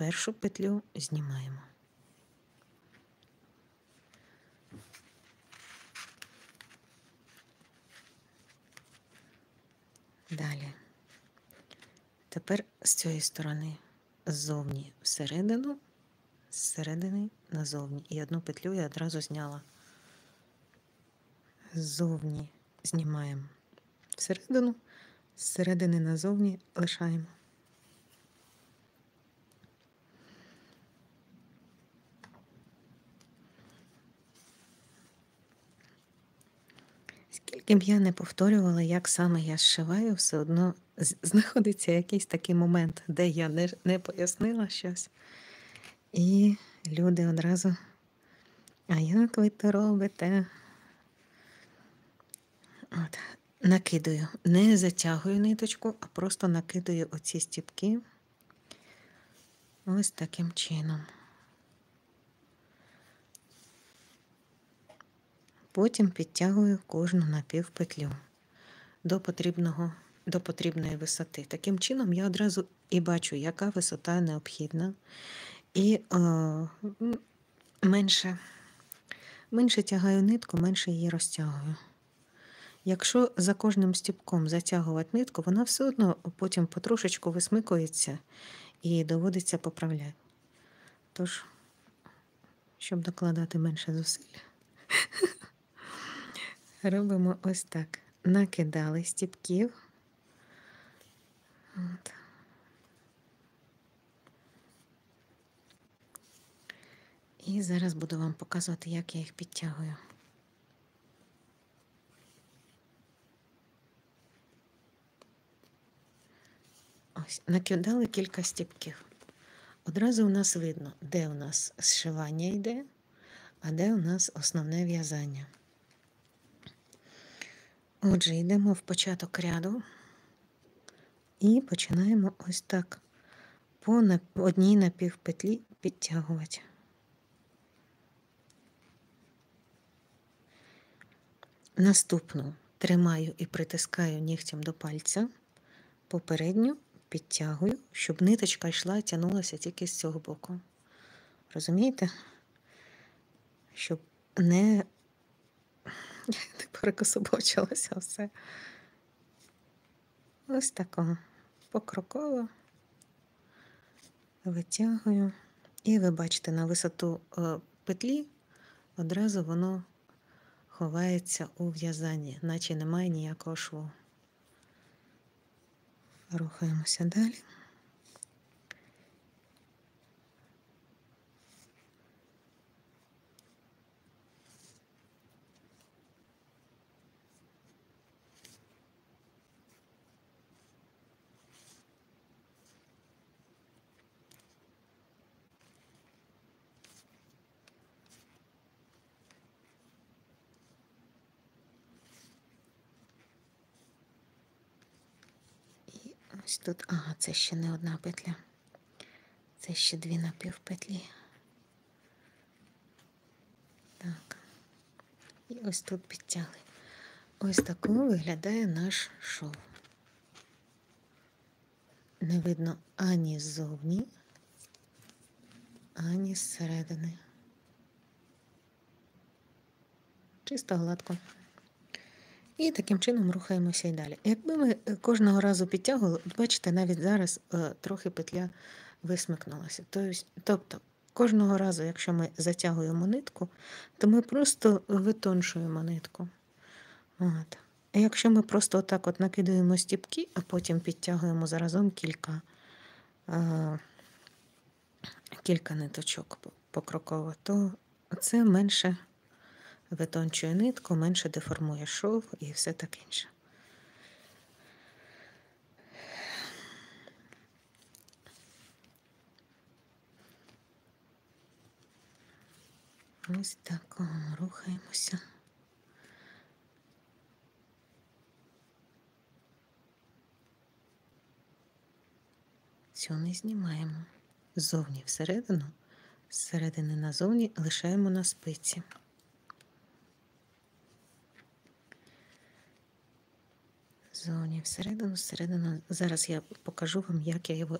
першу петлю знімаємо. Далі. Тепер з цієї сторони ззовні всередину, зсередини назовні. І одну петлю я одразу зняла. Ззовні знімаємо всередину, зсередини назовні лишаємо. Скільки б я не повторювала, як саме я зшиваю, все одно знаходиться якийсь такий момент, де я не, не пояснила щось. І люди одразу, а як ви то робите? От, накидаю, не затягую ниточку, а просто накидаю оці стіпки ось таким чином. Потім підтягую кожну напівпетлю до потрібного, до потрібної висоти. Таким чином я одразу і бачу, яка висота необхідна, і е, менше, менше тягаю нитку, менше її розтягую. Якщо за кожним стіпком затягувати нитку, вона все одно потім потрошечку висмикується і доводиться поправляти. Тож, щоб докладати менше зусиль. Робимо ось так. Накидали стіпків. От. І зараз буду вам показувати, як я їх підтягую. Ось, накидали кілька стіпків. Одразу у нас видно, де у нас зшивання йде, а де у нас основне в'язання. Отже, йдемо в початок ряду і починаємо ось так по одній напівпетлі підтягувати. Наступну тримаю і притискаю нігтем до пальця, попередню підтягую, щоб ниточка йшла і тягнулася тільки з цього боку. Розумієте? Щоб не не перекособочилося все. Ось такого. Покроково витягую. І ви бачите, на висоту е, петлі одразу воно ховається у в'язанні, наче немає ніякого шву. Рухаємося далі. І ось тут, ага, це ще не одна петля. Це ще дві напівпетлі. Так. І ось тут підтягли. Ось такою виглядає наш шов. Не видно ані ззовні, ані зсередини. Чисто гладко. І таким чином рухаємося і далі. Якби ми е, кожного разу підтягували, бачите, навіть зараз е, трохи петля висмикнулася. Тобто, кожного разу, якщо ми затягуємо нитку, то ми просто витоншуємо нитку. От. А якщо ми просто отак от накидаємо стіпки, а потім підтягуємо заразом кілька, е, кілька ниточок по- покроково, то це менше витончує нитку, менше деформує шов і все таке інше. Ось так рухаємося. Цю не знімаємо. Ззовні всередину, зсередини назовні лишаємо на спиці. Ззовні всередину, всередину. Зараз я покажу вам, як я його